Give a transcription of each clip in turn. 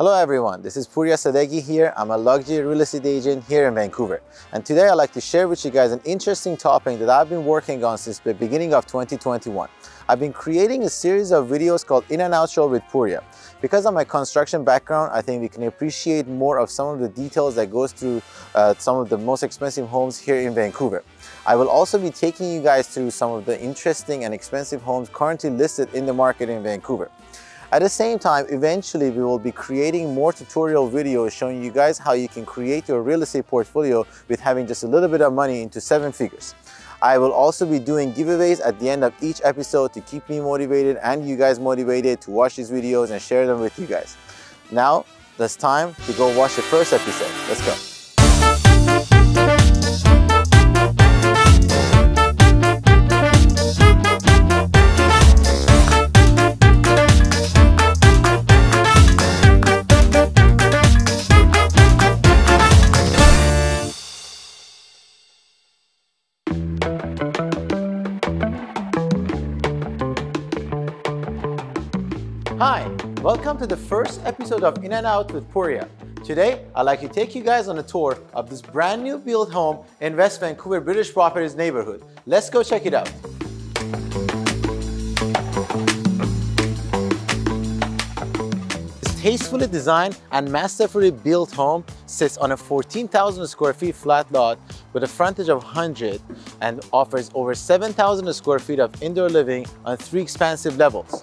Hello everyone, this is Pouria Sadeghi here. I'm a luxury real estate agent here in Vancouver. And today I'd like to share with you guys an interesting topic that I've been working on since the beginning of 2021. I've been creating a series of videos called In and Out Show with Pouria. Because of my construction background, I think we can appreciate more of some of the details that goes through uh, some of the most expensive homes here in Vancouver. I will also be taking you guys through some of the interesting and expensive homes currently listed in the market in Vancouver. At the same time, eventually we will be creating more tutorial videos showing you guys how you can create your real estate portfolio with having just a little bit of money into seven figures. I will also be doing giveaways at the end of each episode to keep me motivated and you guys motivated to watch these videos and share them with you guys. Now, it's time to go watch the first episode. Let's go. Welcome to the first episode of In and Out with Pouria. Today, I'd like to take you guys on a tour of this brand new built home in West Vancouver British Properties neighborhood. Let's go check it out. This tastefully designed and masterfully built home sits on a 14,000 square feet flat lot with a frontage of 100 and offers over 7,000 square feet of indoor living on three expansive levels.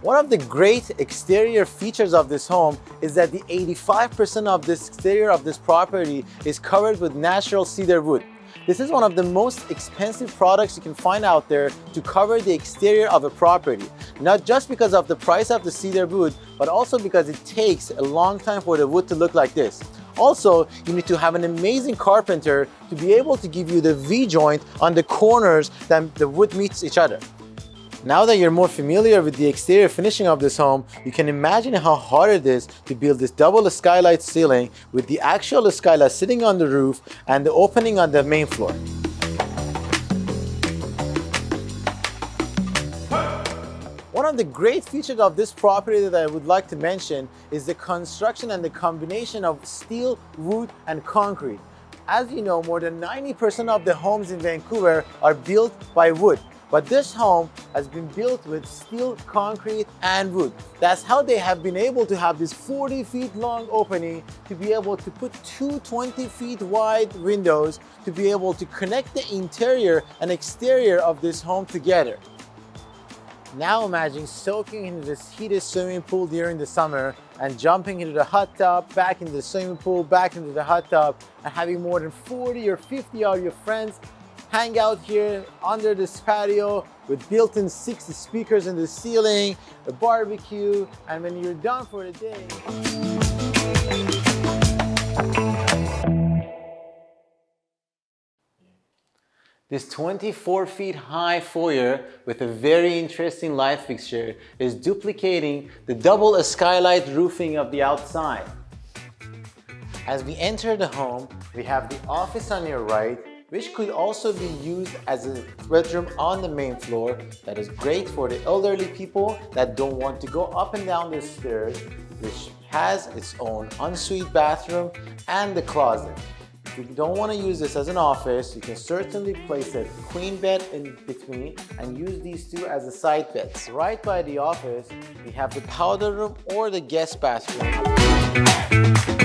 One of the great exterior features of this home is that the 85% of this exterior of this property is covered with natural cedar wood. This is one of the most expensive products you can find out there to cover the exterior of a property. Not just because of the price of the cedar wood, but also because it takes a long time for the wood to look like this. Also, you need to have an amazing carpenter to be able to give you the V-joint on the corners that the wood meets each other. Now that you're more familiar with the exterior finishing of this home, you can imagine how hard it is to build this double skylight ceiling with the actual skylight sitting on the roof and the opening on the main floor. One of the great features of this property that I would like to mention is the construction and the combination of steel, wood, and concrete. As you know, more than 90% of the homes in Vancouver are built by wood. But this home has been built with steel, concrete, and wood. That's how they have been able to have this 40 feet long opening to be able to put two 20 feet wide windows to be able to connect the interior and exterior of this home together. Now imagine soaking into this heated swimming pool during the summer and jumping into the hot tub, back into the swimming pool, back into the hot tub, and having more than 40 or 50 of your friends hang out here under this patio with built-in six speakers in the ceiling, a barbecue, and when you're done for the day, This 24 feet high foyer with a very interesting light fixture is duplicating the double skylight roofing of the outside. As we enter the home, we have the office on your right which could also be used as a bedroom on the main floor that is great for the elderly people that don't want to go up and down the stairs, which has its own ensuite bathroom and the closet. If you don't want to use this as an office, you can certainly place a queen bed in between and use these two as a side beds. Right by the office, we have the powder room or the guest bathroom.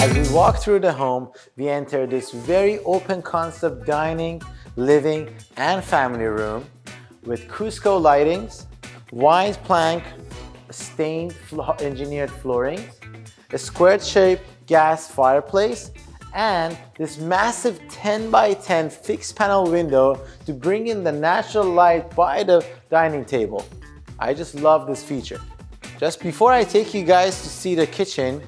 As we walk through the home, we enter this very open concept dining, living, and family room with Cusco lightings, wide plank, stained flo engineered flooring, a square shaped gas fireplace, and this massive 10 by 10 fixed panel window to bring in the natural light by the dining table. I just love this feature. Just before I take you guys to see the kitchen,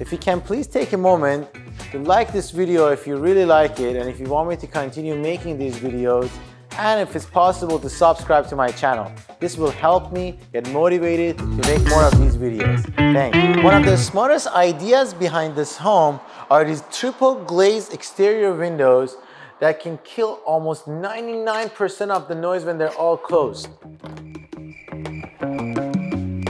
if you can please take a moment to like this video if you really like it and if you want me to continue making these videos and if it's possible to subscribe to my channel. This will help me get motivated to make more of these videos. Thanks. One of the smartest ideas behind this home are these triple glazed exterior windows that can kill almost 99% of the noise when they're all closed.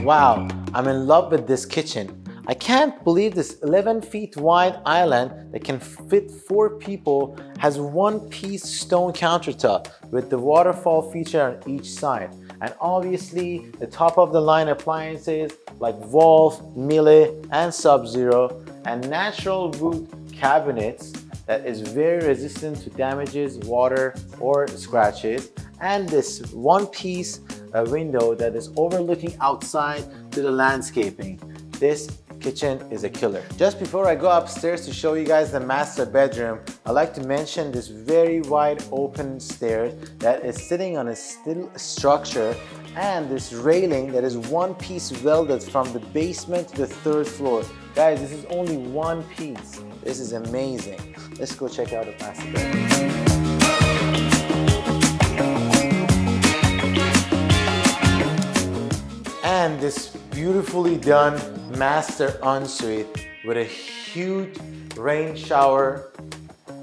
Wow, I'm in love with this kitchen. I can't believe this 11 feet wide island that can fit four people has one piece stone countertop with the waterfall feature on each side. And obviously the top of the line appliances like Wolf, Miele, and Sub-Zero and natural wood cabinets that is very resistant to damages, water, or scratches. And this one piece window that is overlooking outside to the landscaping. This kitchen is a killer. Just before I go upstairs to show you guys the master bedroom, I'd like to mention this very wide open stairs that is sitting on a steel structure and this railing that is one piece welded from the basement to the third floor. Guys, this is only one piece. This is amazing. Let's go check out the master bedroom. And this beautifully done master ensuite with a huge rain shower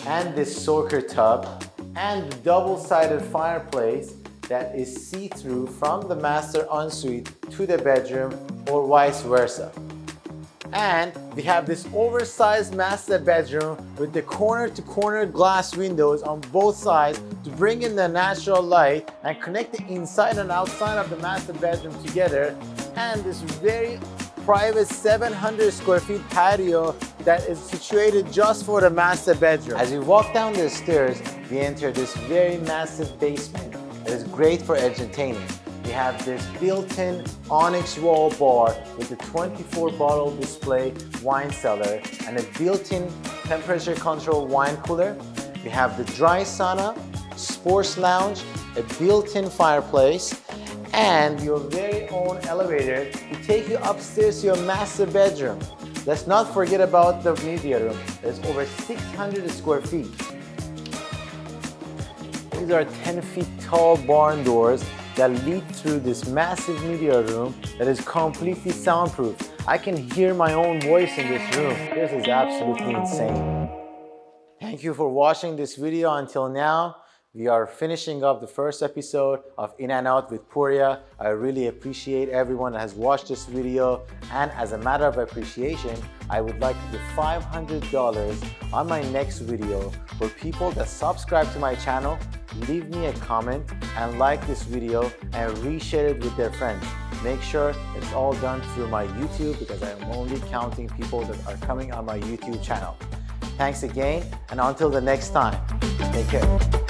and this soaker tub and double-sided fireplace that is see-through from the master ensuite to the bedroom or vice versa. And we have this oversized master bedroom with the corner to corner glass windows on both sides to bring in the natural light and connect the inside and outside of the master bedroom together. And this very private 700 square feet patio that is situated just for the master bedroom. As we walk down the stairs, we enter this very massive basement that is great for entertaining. We have this built-in onyx wall bar with a 24 bottle display wine cellar and a built-in temperature control wine cooler. We have the dry sauna, sports lounge, a built-in fireplace, and your very own elevator to take you upstairs to your master bedroom. Let's not forget about the media room. It's over 600 square feet. These are 10 feet tall barn doors that lead through this massive media room that is completely soundproof. I can hear my own voice in this room. This is absolutely insane. Thank you for watching this video until now. We are finishing up the first episode of In and Out with Pouria. I really appreciate everyone that has watched this video. And as a matter of appreciation, I would like to give $500 on my next video for people that subscribe to my channel, leave me a comment, and like this video and reshare it with their friends. Make sure it's all done through my YouTube because I am only counting people that are coming on my YouTube channel. Thanks again, and until the next time, take care.